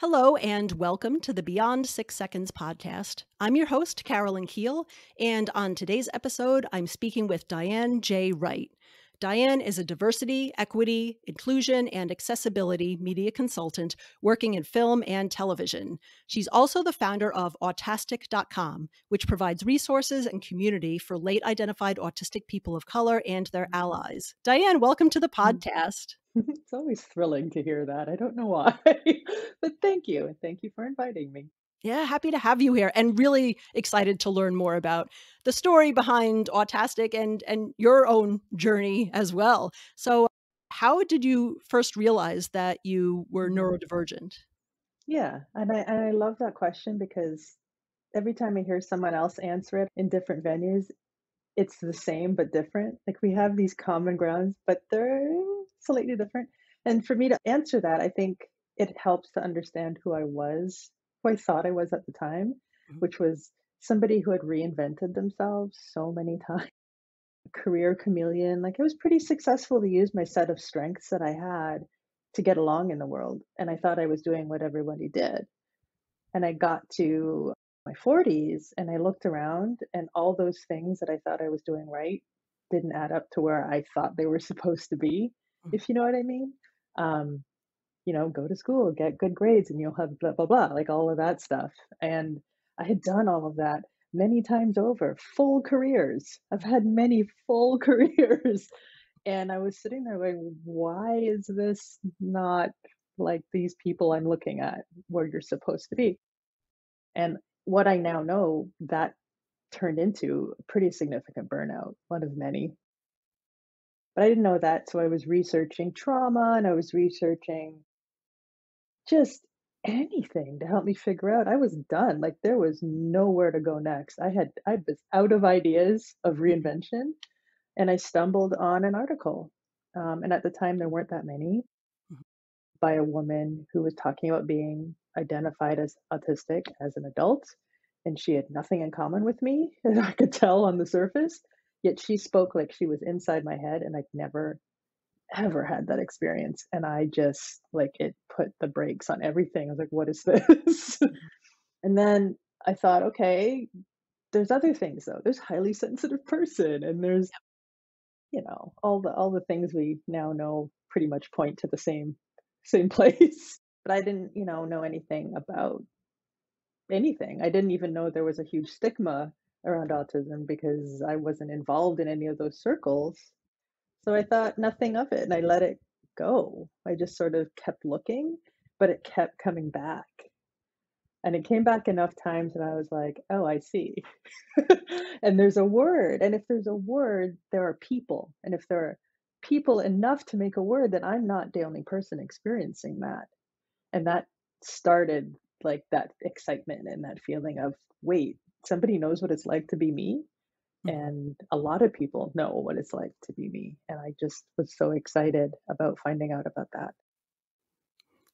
Hello, and welcome to the Beyond Six Seconds podcast. I'm your host, Carolyn Kiel, and on today's episode, I'm speaking with Diane J. Wright. Diane is a diversity, equity, inclusion, and accessibility media consultant working in film and television. She's also the founder of Autastic.com, which provides resources and community for late identified autistic people of color and their allies. Diane, welcome to the Mm. podcast. It's always thrilling to hear that. I don't know why, but thank you. And thank you for inviting me. Yeah, happy to have you here and really excited to learn more about the story behind Autastic and and your own journey as well. So, how did you first realize that you were Mhm. neurodivergent? Yeah, and I and I love that question because every time I hear someone else answer it in different venues, it's the same but different. Like we have these common grounds, but they're slightly different. And for me to answer that, I think it helps to understand who I was, who I thought I was at the time, Mhm. which was somebody who had reinvented themselves so many times. Career chameleon. Like I was pretty successful to use my set of strengths that I had to get along in the world. And I thought I was doing what everybody did. And I got to my 40s and I looked around and all those things that I thought I was doing right didn't add up to where I thought they were supposed to be, Mhm. if you know what I mean. Um, you know, go to school, get good grades, and you'll have blah, blah, blah, like all of that stuff. And I had done all of that many times over, full careers. I've had many full careers. And I was sitting there going, why is this not like these people I'm looking at where you're supposed to be? And what I now know, that turned into a pretty significant burnout, one of many. But I didn't know that. So I was researching trauma and I was researching just anything to help me figure out. I was done. Like there was nowhere to go next. I had I was out of ideas of reinvention and I stumbled on an article. Um, and at the time there weren't that many Mhm. by a woman who was talking about being identified as autistic as an adult and she had nothing in common with me as I could tell on the surface. Yet she spoke like she was inside my head and I'd never ever had that experience. And I just like it put the brakes on everything. I was like, what is this? and then I thought, okay, there's other things though. There's highly sensitive person and there's, you know, all the all the things we now know pretty much point to the same same place. But I didn't, you know, know anything about anything. I didn't even know there was a huge stigma around autism because I wasn't involved in any of those circles. So I thought nothing of it and I let it go. I just sort of kept looking, but it kept coming back. And it came back enough times that I was like, oh, I see. and there's a word. And if there's a word, there are people. And if there are people enough to make a word, then I'm not the only person experiencing that. And that started like that excitement and that feeling of, wait, somebody knows what it's like to be me. Mhm. And a lot of people know what it's like to be me. And I just was so excited about finding out about that.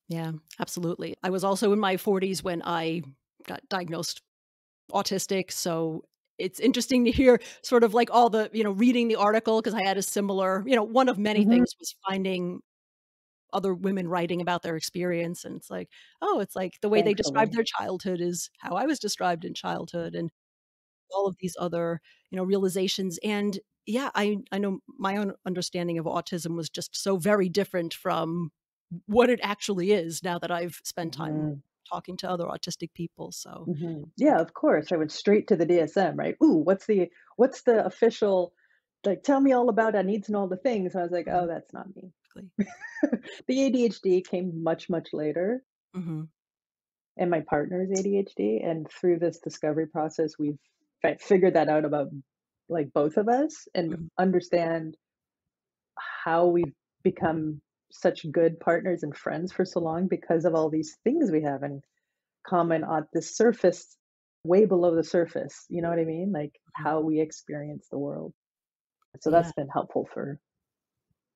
Yeah, absolutely. I was also in my 40s when I got diagnosed autistic, so it's interesting to hear sort of like all the, you know, reading the article because I had a similar, you know, one of many hmm things was finding other women writing about their experience and it's like, oh, it's like the way they describe their childhood is how I was described in childhood and all of these other, you know, realizations and yeah, I I know my own understanding of autism was just so very different from what it actually is now that I've spent time hmm talking to other autistic people. So, hmm Yeah, of course. I went straight to the DSM, right? Ooh, what's the what's the official like tell me all about it. I need to know all the things. And I was like, oh, Mhm. that's not me. Exactly. the ADHD came much, much later. Mhm. and my partner's ADHD. And through this discovery process, we've fi- figured that out about like both of us and Mhm. understand how we've become such good partners and friends for so long because of all these things we have in common on the surface, way below the surface. You know what I mean? Like how we experience the world. So Yeah, that's been helpful for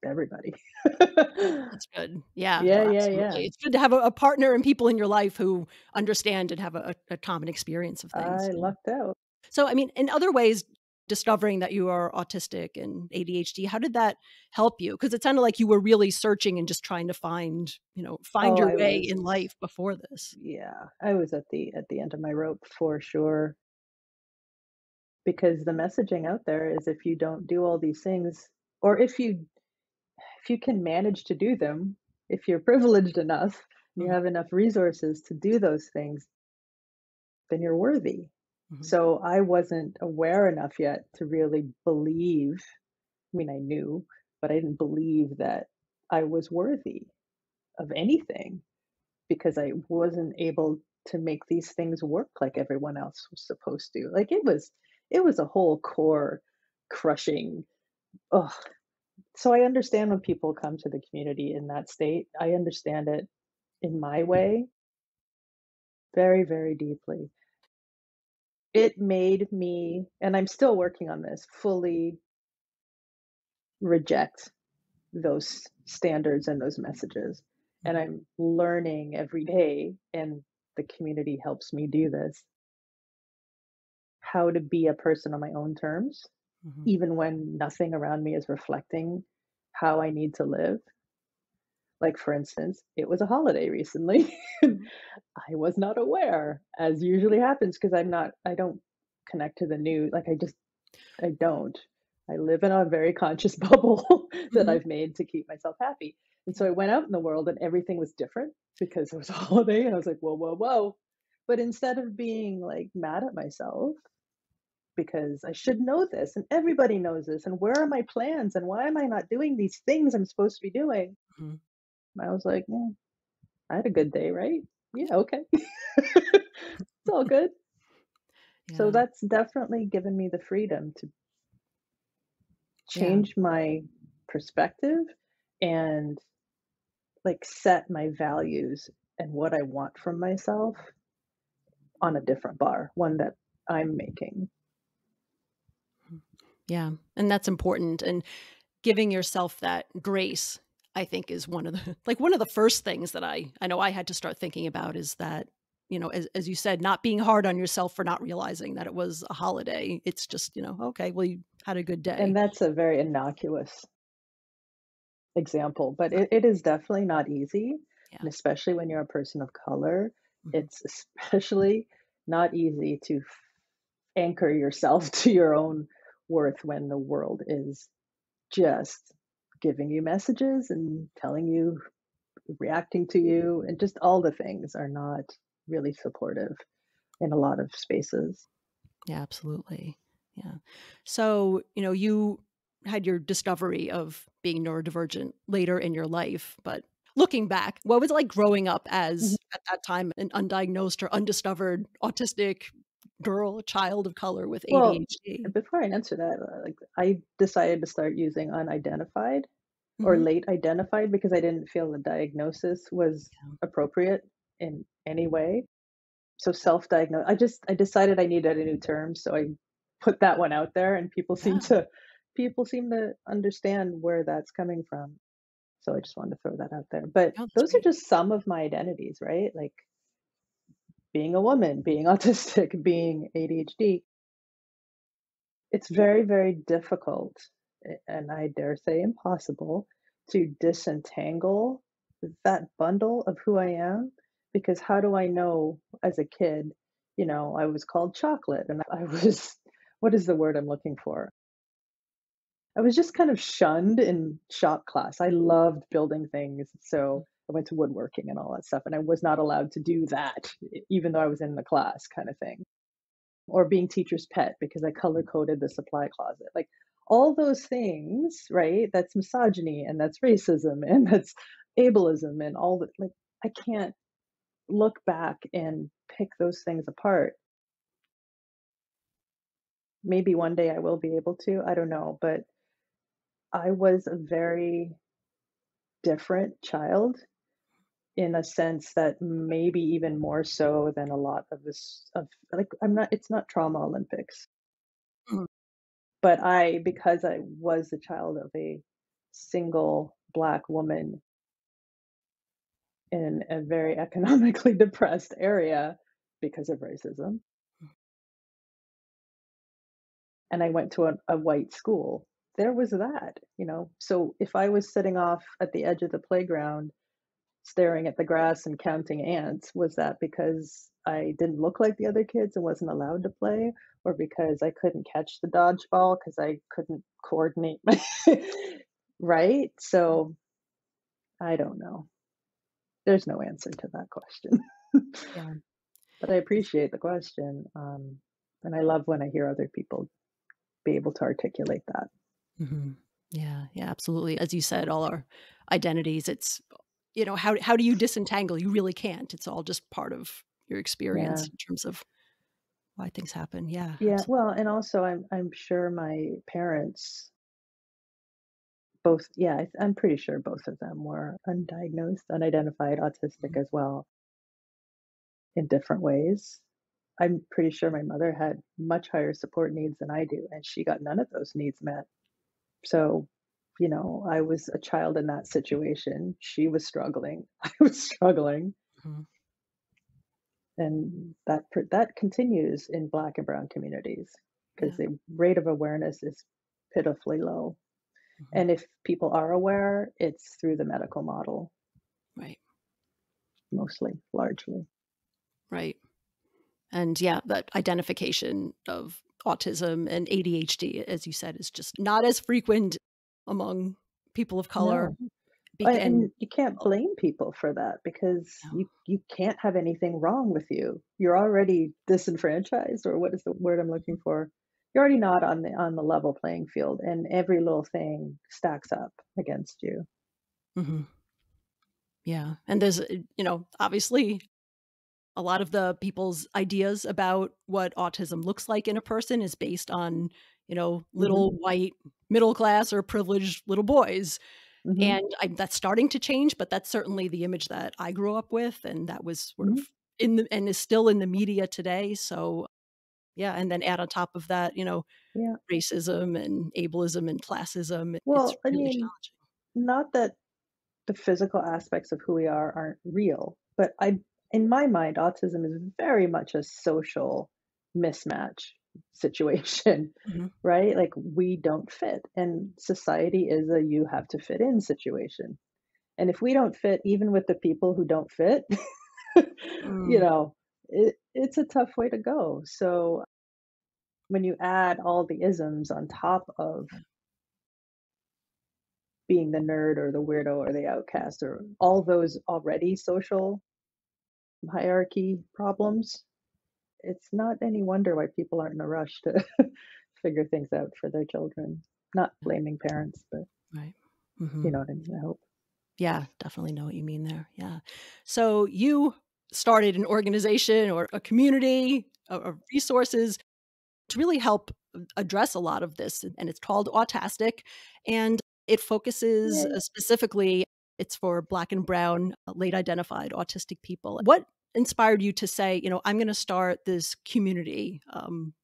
everybody. that's good. Yeah, yeah, yeah, yeah. It's good to have a, a partner and people in your life who understand and have a, a common experience of things. I lucked out. So, I mean, in other ways, discovering that you are autistic and ADHD, how did that help you? Because it sounded like you were really searching and just trying to find, you know, find Oh, your I way was in life before this. yeah, I was at the at the end of my rope for sure because the messaging out there is if you don't do all these things or if you if you can manage to do them, if you're privileged enough, you Mhm, have enough resources to do those things, then you're worthy. mhm, So I wasn't aware enough yet to really believe. I mean, I knew, but I didn't believe that I was worthy of anything because I wasn't able to make these things work like everyone else was supposed to. Like it was, it was a whole core crushing. Oh, so I understand when people come to the community in that state. I understand it in my way very, very deeply. It made me, and I'm still working on this, fully reject those standards and those messages. And mhm, I'm learning every day, and the community helps me do this, how to be a person on my own terms, mhm, even when nothing around me is reflecting how I need to live. Like, for instance, it was a holiday recently. I was not aware, as usually happens, because I'm not, I don't connect to the news. Like, I just, I don't. I live in a very conscious bubble that mhm, I've made to keep myself happy. And so I went out in the world and everything was different because it was a holiday. And I was like, whoa, whoa, whoa. But instead of being like mad at myself because I should know this and everybody knows this, and where are my plans and why am I not doing these things I'm supposed to be doing? mhm, I was like, "Mm, I had a good day, right? Yeah, okay. it's all good. So that's definitely given me the freedom to yeah. change my perspective and like set my values and what I want from myself on a different bar, one that I'm making. Yeah, and that's important, and giving yourself that grace, I think, is one of the like, one of the first things that I I know I had to start thinking about is that, you know, as as you said, not being hard on yourself for not realizing that it was a holiday. It's just, you know, "Okay, well, you had a good day." And that's a very innocuous example, but it, it is definitely not easy. Yeah. And especially when you're a person of color, Mhm. it's especially not easy to anchor yourself to your own worth when the world is just giving you messages and telling you, reacting to you, and just all the things are not really supportive in a lot of spaces. Yeah, absolutely. Yeah. So, you know, you had your discovery of being neurodivergent later in your life, but looking back, what was it like growing up as mm-hmm. at that time an undiagnosed or undiscovered autistic girl, a child of color with Well, ADHD? before I answer that, uh, like I decided to start using unidentified or Mhm. late identified because I didn't feel the diagnosis was Yeah. appropriate in any way. So self-diagnosed. I just I decided I needed a new term, so I put that one out there and people seem to people seem to understand where that's coming from. So I just wanted to throw that out there. But Oh, those are just some of my identities, right? Like being a woman, being autistic, being ADHD. It's very, very difficult, and I dare say impossible, to disentangle that bundle of who I am. Because how do I know as a kid, you know, I was called chocolate and I was, what is the word I'm looking for? I was just kind of shunned in shop class. I loved building things. So I went to woodworking and all that stuff, and I was not allowed to do that, even though I was in the class, kind of thing or being teacher's pet because I color coded the supply closet. Like all those things, right? That's misogyny and that's racism and that's ableism and all that. Like I can't look back and pick those things apart. Maybe one day I will be able to. I don't know. But I was a very different child in a sense that maybe even more so than a lot of this of like I'm not it's not trauma Olympics Mhm. But I because I was the child of a single Black woman in a very economically depressed area because of racism, and I went to a, a white school, there was that, you know. So if I was sitting off at the edge of the playground staring at the grass and counting ants, was that because I didn't look like the other kids and wasn't allowed to play, or because I couldn't catch the dodgeball because I couldn't coordinate my right? So I don't know. There's no answer to that question. Yeah. but I appreciate the question. Um, and I love when I hear other people be able to articulate that. hmm Yeah, yeah, absolutely. As you said, all our identities, it's, you know, how how do you disentangle? You really can't. It's all just part of your experience Yeah. in terms of why things happen. Yeah, Yeah. absolutely. Well, and also I'm I'm sure my parents both yeah, I'm pretty sure both of them were undiagnosed, unidentified autistic mm-hmm. as well in different ways. I'm pretty sure my mother had much higher support needs than I do, and she got none of those needs met. So, you know, I was a child in that situation. She was struggling. I was struggling, Mhm. and that that continues in Black and Brown communities because Yeah. the rate of awareness is pitifully low. Mhm. And if people are aware, it's through the medical model, Right, mostly, largely. right. And yeah, that identification of autism and ADHD, as you said, is just not as frequent among people of color. No. And you can't blame people for that because No. you you can't have anything wrong with you. You're already disenfranchised, or what is the word I'm looking for? You're already not on the on the level playing field, and every little thing stacks up against you. Mm-hmm. Yeah. And there's, uh, you know, obviously a lot of the people's ideas about what autism looks like in a person is based on, you know, hmm little white middle class or privileged little boys. hmm And I, that's starting to change, but that's certainly the image that I grew up with. And that was sort hmm of in the, and is still in the media today. So, yeah. And then add on top of that, you know, Yeah. racism and ableism and classism. It's Well, I mean, challenging. not that the physical aspects of who we are aren't real, but I, in my mind, autism is very much a social mismatch situation, Mhm. right? Like we don't fit, and society is a you have to fit in situation. And if we don't fit, even with the people who don't fit, you Mm, know, it, it's a tough way to go. So when you add all the isms on top of being the nerd or the weirdo or the outcast or all those already social hierarchy problems, it's not any wonder why people aren't in a rush to figure things out for their children. Not blaming parents, but right. hmm you know what I mean, I hope. Yeah, definitely know what you mean there. Yeah. So you started an organization or a community of resources to really help address a lot of this, and it's called Autastic, and it focuses Yay. uh, specifically. It's for Black and Brown, uh, late identified autistic people. What inspired you to say, you know, I'm going to start this community? Um,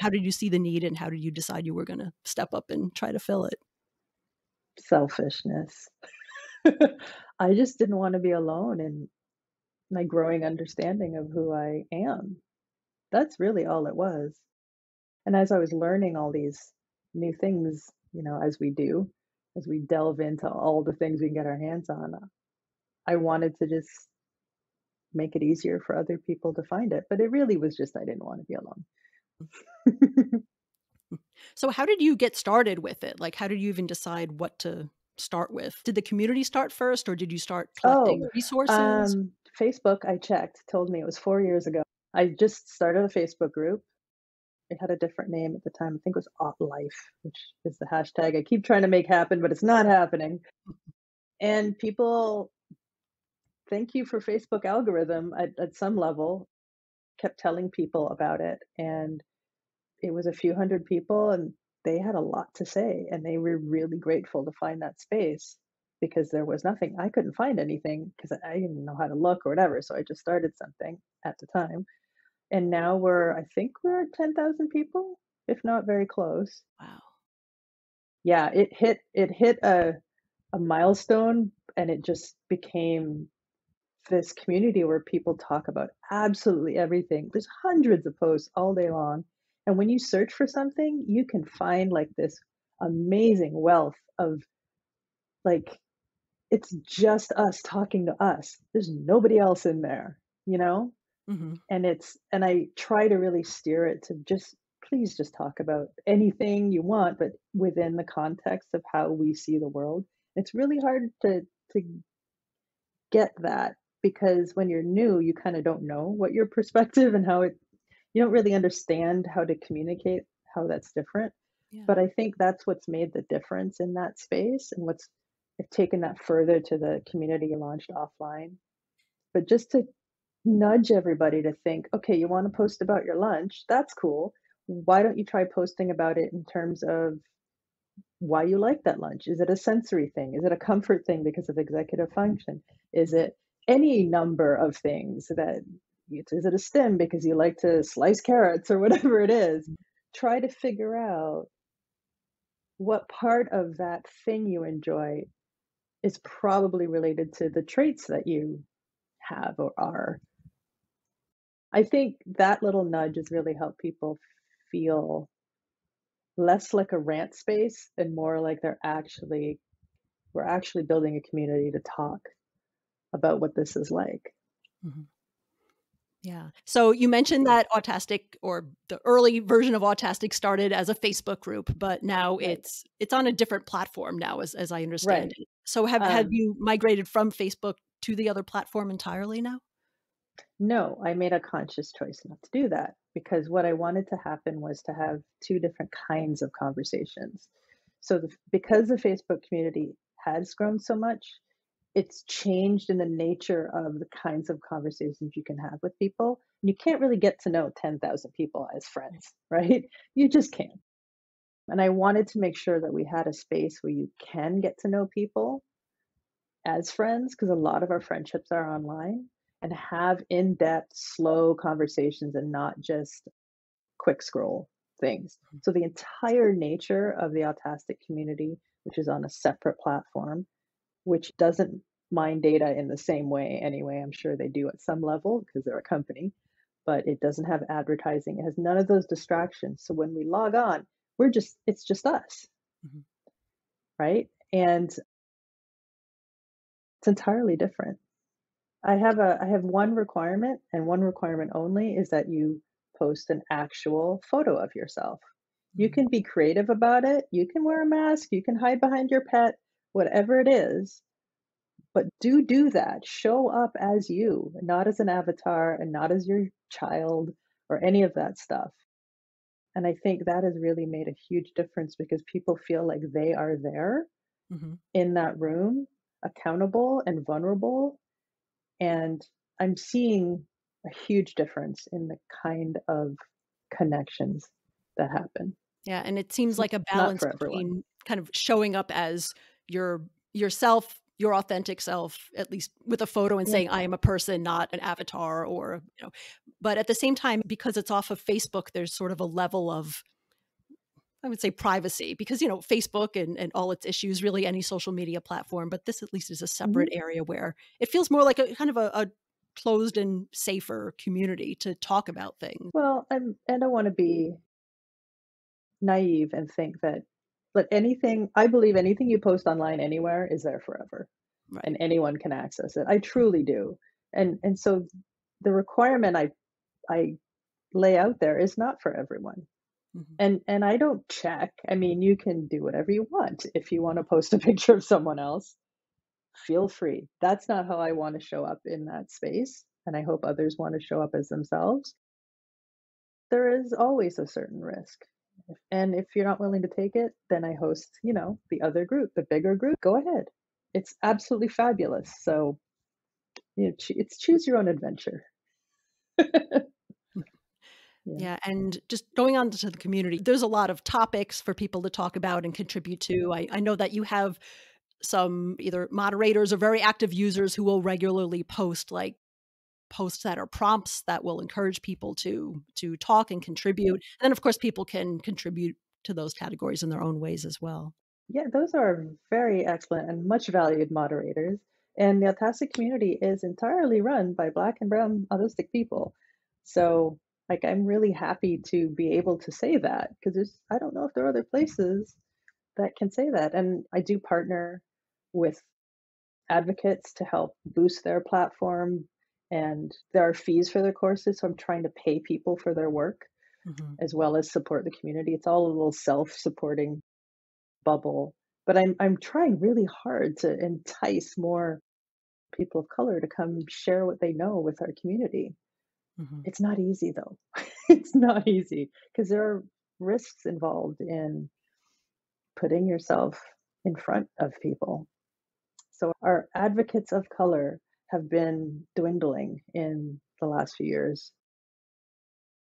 how did you see the need, and how did you decide you were going to step up and try to fill it? Selfishness. I just didn't want to be alone in my growing understanding of who I am. That's really all it was. And as I was learning all these new things, you know, as we do, as we delve into all the things we can get our hands on, I wanted to just make it easier for other people to find it. But it really was just I didn't want to be alone. So how did you get started with it? Like how did you even decide what to start with? Did the community start first or did you start oh, collecting resources? um, Facebook, I checked, told me it was four years ago. I just started a Facebook group. It had a different name at the time. I think it was Ot Life, which is the hashtag I keep trying to make happen, but it's not happening. And people, thank you for Facebook algorithm at, at some level, kept telling people about it. And it was a few hundred people, and they had a lot to say. And they were really grateful to find that space because there was nothing. I couldn't find anything because I didn't know how to look or whatever. So I just started something at the time. And now we're, I think we're at 10,000 people, if not very close. wow. Yeah, it hit it hit a a milestone and it just became this community where people talk about absolutely everything. There's hundreds of posts all day long And when you search for something, you can find like this amazing wealth of like it's just us talking to us. There's nobody else in there, you know? hmm And it's and I try to really steer it to just please just talk about anything you want, but within the context of how we see the world. It's really hard to to get that because when you're new, you kind of don't know what your perspective and how it you don't really understand how to communicate how that's different. Yeah. But I think that's what's made the difference in that space and what's I've taken that further to the community launched offline. But just to nudge everybody to think, okay, you want to post about your lunch? That's cool. Why don't you try posting about it in terms of why you like that lunch? Is it a sensory thing? Is it a comfort thing because of executive function? Is it any number of things that is it a stim because you like to slice carrots or whatever it is? Mm-hmm. Try to figure out what part of that thing you enjoy is probably related to the traits that you have or are. I think that little nudge has really helped people feel less like a rant space and more like they're actually we're actually building a community to talk about what this is like. Mhm. Yeah. So you mentioned that Autastic or the early version of Autastic started as a Facebook group, but now Right. it's it's on a different platform now as as I understand Right. it. So have have Um, you migrated from Facebook to the other platform entirely now? no, I made a conscious choice not to do that because what I wanted to happen was to have two different kinds of conversations. So the, because the Facebook community has grown so much, it's changed in the nature of the kinds of conversations you can have with people. You can't really get to know 10,000 people as friends, right? You just can't. And I wanted to make sure that we had a space where you can get to know people as friends, because a lot of our friendships are online, and have in depth, slow conversations and not just quick scroll things. Mm-hmm. So the entire nature of the Autastic community, which is on a separate platform, which doesn't mine data in the same way anyway. I'm sure they do at some level because they're a company, but it doesn't have advertising. It has none of those distractions. So when we log on, we're just, it's just us, Mhm. right? And it's entirely different. I have a I have one requirement and one requirement only is that you post an actual photo of yourself. You Mhm. can be creative about it. You can wear a mask, you can hide behind your pet, whatever it is, but do do that. Show up as you, not as an avatar and not as your child or any of that stuff. And I think that has really made a huge difference because people feel like they are there Mhm. in that room, accountable and vulnerable. And I'm seeing a huge difference in the kind of connections that happen. Yeah, and it seems like a balance between kind of showing up as your yourself, your authentic self, at least with a photo and Yeah. saying I am a person, not an avatar or, you know, but at the same time because it's off of Facebook, there's sort of a level of I would say privacy because you know Facebook and, and all its issues, really any social media platform, but this at least is a separate Mhm. area where it feels more like a kind of a, a closed and safer community to talk about things. Well, I'm I don't want to be naive and think that but anything I believe anything you post online anywhere is there forever and anyone can access it. I truly do. And and so the requirement I I lay out there is not for everyone. Mhm. And and I don't check. I mean, you can do whatever you want. If you want to post a picture of someone else, feel free. That's not how I want to show up in that space, and I hope others want to show up as themselves. There is always a certain risk. And if you're not willing to take it, then I host, you know, the other group, the bigger group. Go ahead. It's absolutely fabulous. So, you know, it's choose your own adventure. Yeah. Yeah, and just going on to the community, there's a lot of topics for people to talk about and contribute to. I, I know that you have some either moderators or very active users who will regularly post like posts that are prompts that will encourage people to to talk and contribute. And then of course people can contribute to those categories in their own ways as well. Yeah, those are very excellent and much valued moderators. And the Autastic community is entirely run by Black and Brown autistic people. So Like I'm really happy to be able to say that because there's I don't know if there are other places that can say that. And I do partner with advocates to help boost their platform and there are fees for their courses so i'm trying to pay people for their work mm-hmm. as well as support the community it's all a little self-supporting bubble but i'm i'm trying really hard to entice more people of color to come share what they know with our community mm-hmm. it's not easy though it's not easy because there are risks involved in putting yourself in front of people so our advocates of color have been dwindling in the last few years.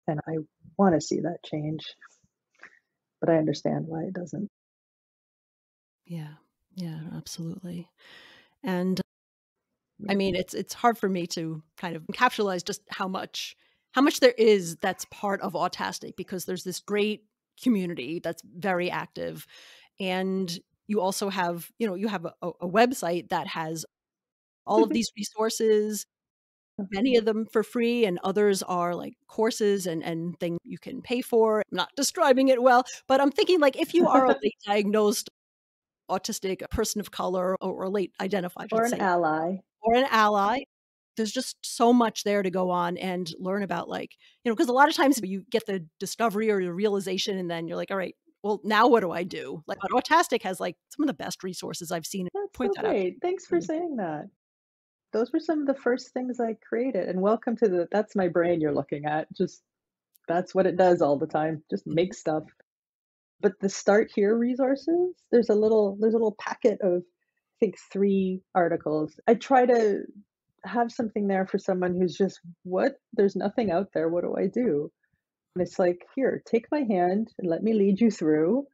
And I want to see that change. But I understand why it doesn't. Yeah. Yeah, absolutely. And I mean, it's it's hard for me to kind of capitalize just how much how much there is that's part of Autastic because there's this great community that's very active and you also have you know you have a, a website that has all of these resources many of them for free and others are like courses and and things you can pay for I'm not describing it well but i'm thinking like if you are a late diagnosed autistic person of color or, or late identified or an say, ally or an ally there's just so much there to go on and learn about like you know because a lot of times you get the discovery or the realization and then you're like all right well, now what do I do? Like Autastic has like some of the best resources I've seen. That's Point so that great. Out. Thanks for saying that. Those were some of the first things I created. And welcome to the that's my brain you're looking at. Just that's what it does all the time. Just mm-hmm. make stuff. But the start here resources, there's a little there's a little packet of I think three articles. I try to have something there for someone who's just what there's nothing out there. What do I do? And it's like, here, take my hand and let me lead you through.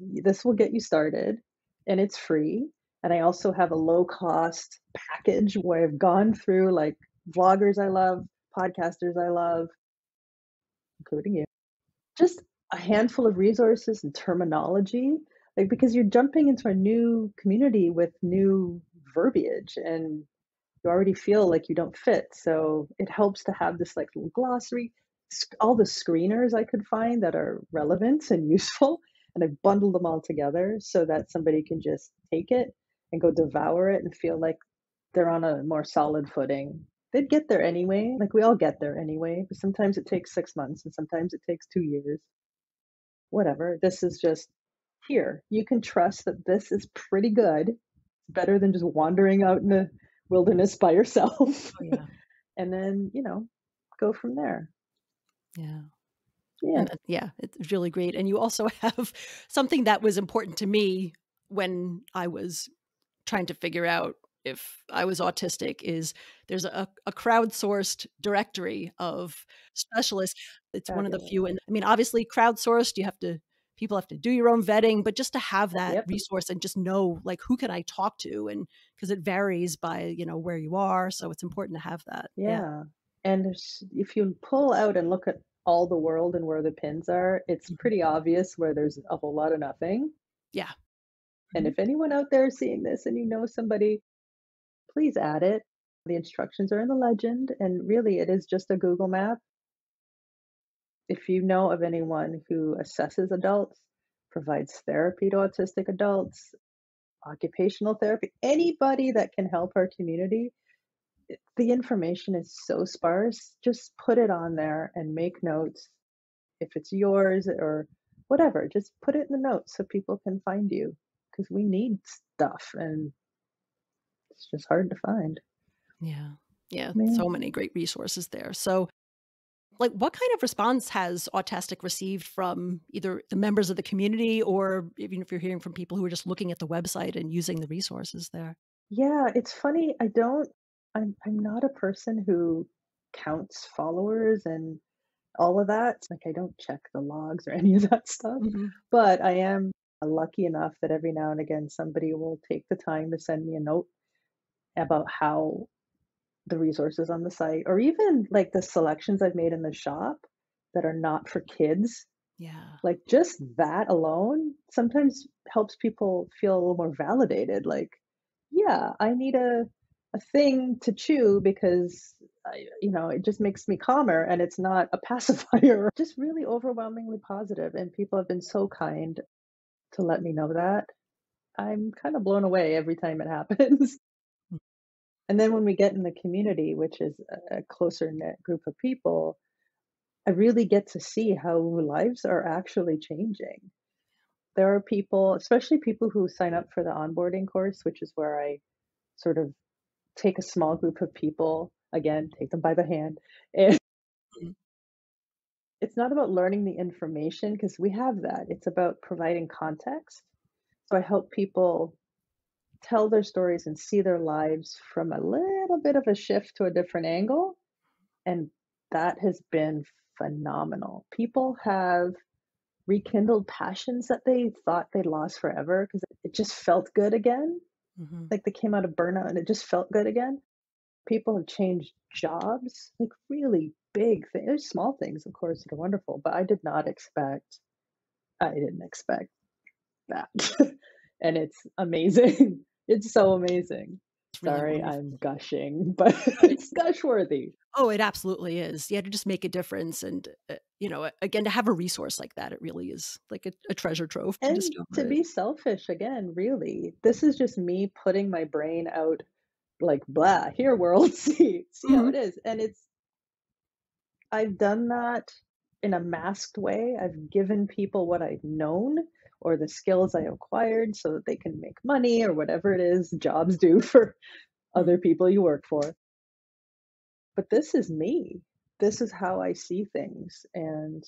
This will get you started and it's free. And I also have a low cost package where I've gone through like vloggers I love, podcasters I love, including you, just a handful of resources and terminology. Like, because you're jumping into a new community with new verbiage and you already feel like you don't fit. So it helps to have this like little glossary all the screeners I could find that are relevant and useful, and I've bundled them all together so that somebody can just take it and go devour it and feel like they're on a more solid footing. They'd get there anyway, like we all get there anyway, but sometimes it takes six months and sometimes it takes two years. Whatever. This is just here. You can trust that this is pretty good. It's better than just wandering out in the wilderness by yourself. Oh, yeah. and then, you know, go from there. Yeah. Yeah. And, uh, yeah, it's really great. And you also have something that was important to me when I was trying to figure out if I was autistic is there's a, a crowdsourced directory of specialists. It's Fabulous. one of the few. And I mean, obviously crowdsourced, you have to, people have to do your own vetting, but just to have that yep. resource and just know like, who can I talk to? And because it varies by, you know, where you are. So it's important to have that. Yeah. yeah. And if you pull out and look at all the world and where the pins are, it's mm-hmm. pretty obvious where there's a whole lot of nothing. Yeah. And if anyone out there is seeing this and you know somebody, please add it. The instructions are in the legend, and really it is just a Google map. If you know of anyone who assesses adults, provides therapy to autistic adults, occupational therapy, anybody that can help our community, the information is so sparse. Just put it on there and make notes. If it's yours or whatever, just put it in the notes so people can find you because we need stuff and it's just hard to find. Yeah. Yeah. So many great resources there. So, like, what kind of response has Autastic received from either the members of the community or even if you're hearing from people who are just looking at the website and using the resources there? Yeah, it's funny. I don't I'm I'm not a person who counts followers and all of that. Like I don't check the logs or any of that stuff. Mm-hmm. But I am Uh, lucky enough that every now and again somebody will take the time to send me a note about how the resources on the site or even like the selections I've made in the shop that are not for kids. Yeah. Like just that alone sometimes helps people feel a little more validated like yeah, I need a a thing to chew because I, you know, it just makes me calmer and it's not a pacifier. Just really overwhelmingly positive, and people have been so kind to let me know that. I'm kind of blown away every time it happens. Mm. And then when we get in the community, which is a closer knit group of people, I really get to see how lives are actually changing. There are people, especially people who sign up for the onboarding course, which is where I sort of take a small group of people, again, take them by the hand. And. It's not about learning the information because we have that. It's about providing context. So I help people tell their stories and see their lives from a little bit of a shift to a different angle. And that has been phenomenal. People have rekindled passions that they thought they'd lost forever because it just felt good again. Mhm. Like they came out of burnout and it just felt good again. People have changed jobs, like really big things. There's small things, of course, that are wonderful, but I did not expect, I didn't expect that. and it's amazing. It's so amazing. It's really Sorry, wonderful. I'm gushing, but it's gush worthy. Oh, it absolutely is. Yeah, to just make a difference and, uh, you know, again, to have a resource like that, it really is like a, a treasure trove to And to be selfish again, really, this is just me putting my brain out like blah, here world, see, see how Mhm. it is. And it's I've done that in a masked way. I've given people what I've known or the skills I acquired so that they can make money or whatever it is jobs do for other people you work for. But this is me. This is how I see things. And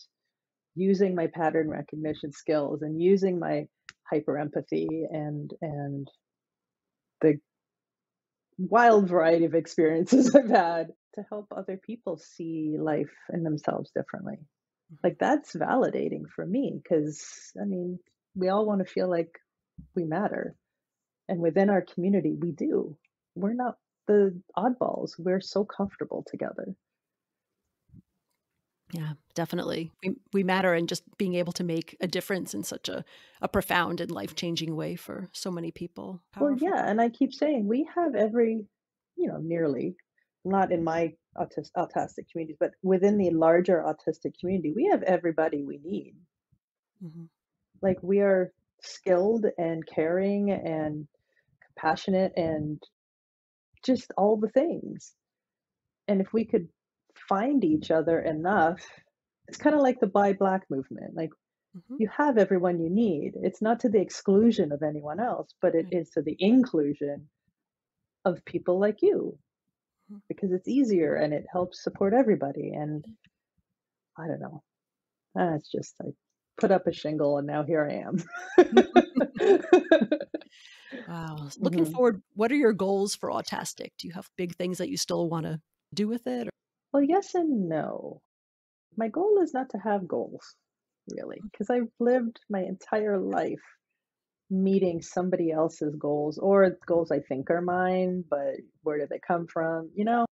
using my pattern recognition skills and using my hyper empathy and and the wild variety of experiences I've had to help other people see life and themselves differently. Mhm. Like that's validating for me because I mean, we all want to feel like we matter. And within our community, we do. We're not the oddballs. We're so comfortable together. Yeah, definitely. We we matter and just being able to make a difference in such a, a profound and life changing way for so many people. Well, yeah, and I keep saying we have every, you know, nearly, not in my autis autistic communities, but within the larger autistic community, we have everybody we need. Mhm. Like we are skilled and caring and compassionate and just all the things. And if we could find each other enough, it's kind of like the Buy Black movement. Like Mhm. you have everyone you need. It's not to the exclusion of anyone else, but it Right. is to the inclusion of people like you. Because it's easier and it helps support everybody. And I don't know. Ah, it's just I put up a shingle and now here I am. Wow. Looking Mhm. forward, what are your goals for Autastic? Do you have big things that you still want to do with it? Or, Well, yes and no. My goal is not to have goals, really, because I've lived my entire life meeting somebody else's goals or goals I think are mine, but where did they come from? You know,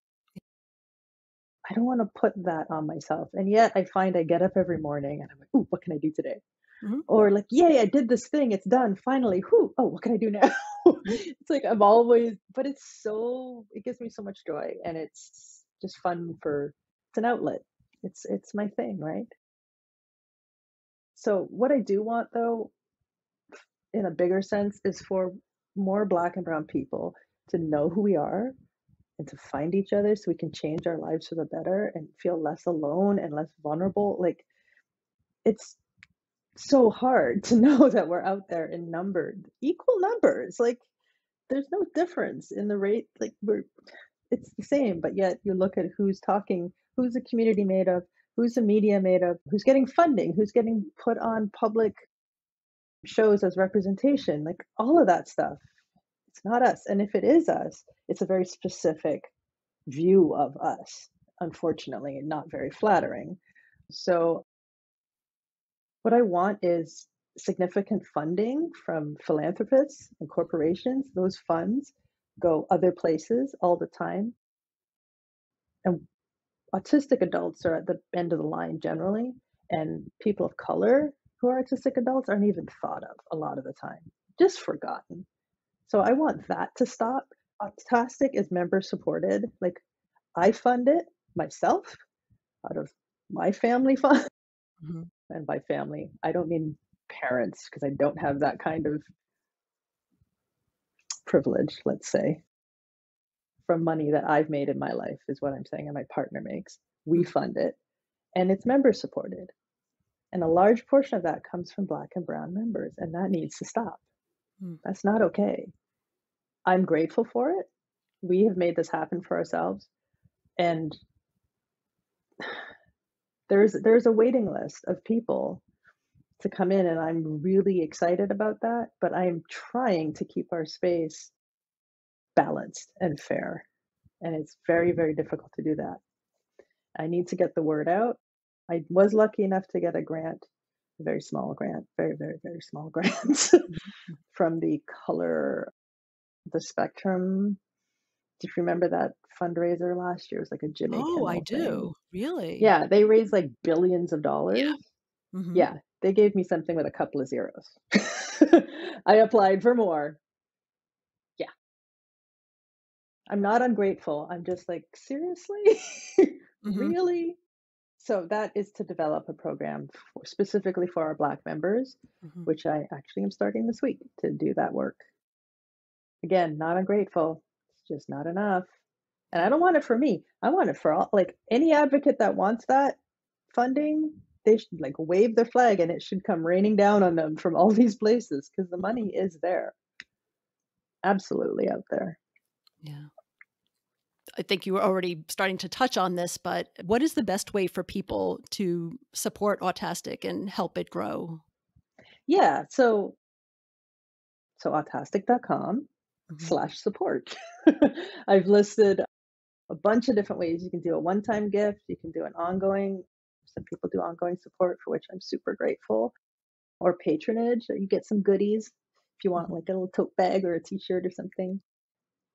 I don't want to put that on myself. And yet I find I get up every morning and I'm like, ooh, what can I do today? Mhm. Or like, yay, I did this thing, it's done, finally. Whoo, oh, what can I do now? Mhm. it's like I'm always, but it's so, it gives me so much joy and it's just fun for, it's an outlet. It's it's my thing, right? So what I do want though, in a bigger sense, is for more black and brown people to know who we are and to find each other so we can change our lives for the better and feel less alone and less vulnerable. Like it's so hard to know that we're out there in numbered equal numbers. Like there's no difference in the rate. Like we're it's the same, but yet you look at who's talking, who's the community made of, who's the media made of, who's getting funding, who's getting put on public shows as representation, like all of that stuff. It's not us. And if it is us, it's a very specific view of us, unfortunately, and not very flattering. So, what I want is significant funding from philanthropists and corporations. Those funds go other places all the time. And autistic adults are at the end of the line generally, and people of color who are autistic adults aren't even thought of a lot of the time, just forgotten. So I want that to stop. Autastic is member supported. Like I fund it myself out of my family fund. Mm-hmm. And by family, I don't mean parents because I don't have that kind of privilege, let's say, from money that I've made in my life, is what I'm saying, and my partner makes. We Mm-hmm. fund it, and it's member supported. And a large portion of that comes from Black and Brown members, and that needs to stop. Mm. That's not okay. I'm grateful for it. We have made this happen for ourselves. And there's there's a waiting list of people to come in and I'm really excited about that, but I'm trying to keep our space balanced and fair. And it's very very difficult to do that. I need to get the word out. I was lucky enough to get a grant, a very small grant, very very very small grant from the Color the Spectrum. Do you remember that fundraiser last year? It was like a Jimmy Oh, I Kimmel thing. do. Really? Yeah, they raised like billions of dollars. Mhm. Yeah, they gave me something with a couple of zeros. I applied for more. Yeah. I'm not ungrateful. I'm just like, seriously? Mhm. really? So that is to develop a program for, specifically for our Black members, Mhm. which I actually am starting this week to do that work. Again, not ungrateful. It's just not enough. And I don't want it for me. I want it for all, like any advocate that wants that funding, they should like wave their flag and it should come raining down on them from all these places because the money is there. Absolutely out there. Yeah. I think you were already starting to touch on this, but what is the best way for people to support Autastic and help it grow? Yeah. So, so autastic.com Mhm. slash support. I've listed a bunch of different ways. You can do a one time gift, you can do an ongoing, some people do ongoing support, for which I'm super grateful, or patronage. You get some goodies if you want, Mhm. like a little tote bag or a t shirt or something.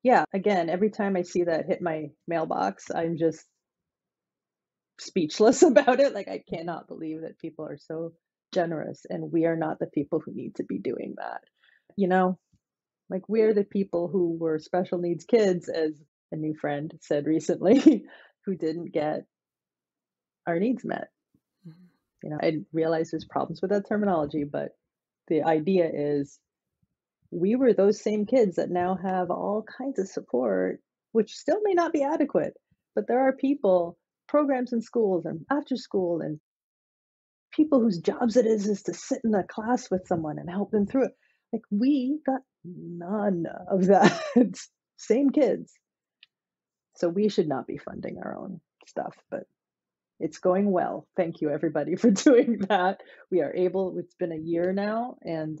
Yeah, again, every time I see that hit my mailbox, I'm just speechless about it. Like, I cannot believe that people are so generous, and we are not the people who need to be doing that. You know, like we're the people who were special needs kids, as a new friend said recently, who didn't get our needs met. Mhm. You know, I realize there's problems with that terminology, but the idea is we were those same kids that now have all kinds of support, which still may not be adequate, but there are people, programs in schools and after school, and people whose jobs it is is to sit in a class with someone and help them through it. Like we got none of that. same kids. So we should not be funding our own stuff, but it's going well. Thank you everybody for doing that. We are able, it's been a year now and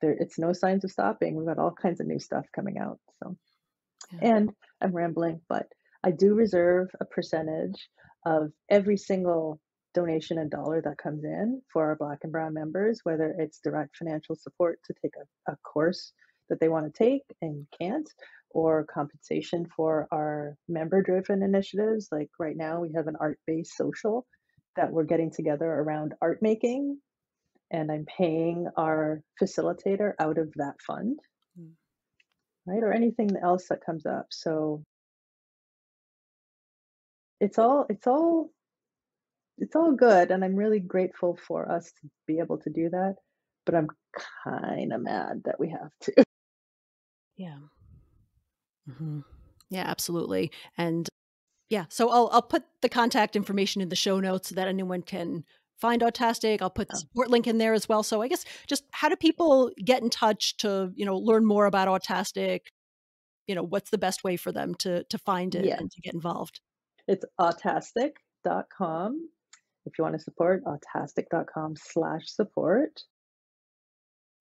there it's no signs of stopping. We've got all kinds of new stuff coming out. So Yeah. and I'm rambling, but I do reserve a percentage of every single donation and dollar that comes in for our Black and Brown members, whether it's direct financial support to take a, a course that they want to take and can't, or compensation for our member driven initiatives. Like right now, we have an art based social that we're getting together around art making, and I'm paying our facilitator out of that fund Mm. right? Or anything else that comes up. So it's all it's all it's all good and I'm really grateful for us to be able to do that, but I'm kind of mad that we have to. Yeah. hmm Yeah, absolutely. And yeah, so I'll I'll put the contact information in the show notes so that anyone can find Autastic. I'll put the support link in there as well. So I guess just how do people get in touch to, you know, learn more about Autastic? You know, what's the best way for them to to find it Yeah. and to get involved? It's autastic.com. If you want to support, autastic.com slash support.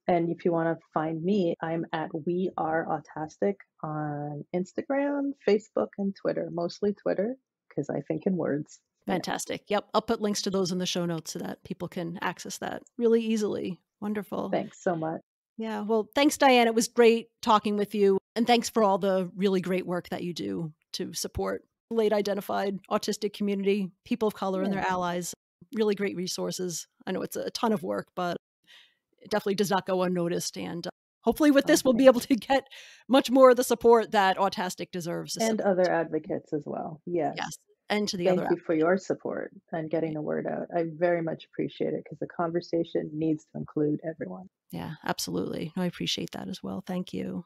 And if you want to find me, I'm at We Are Autastic on Instagram, Facebook, and Twitter, mostly Twitter, because I think in words. Yeah. Fantastic. Yep. I'll put links to those in the show notes so that people can access that really easily. Wonderful. Thanks so much. Yeah. Well, thanks, Diane. It was great talking with you. And thanks for all the really great work that you do to support late identified autistic community, people of color and their allies. Really great resources. I know it's a ton of work, but it definitely does not go unnoticed. And uh, hopefully with this okay. we'll be able to get much more of the support that Autastic deserves and other advocates as well yes yes and to the thank other you for your support and getting the word out. I very much appreciate it because the conversation needs to include everyone. Yeah absolutely. No, i appreciate that as well. Thank you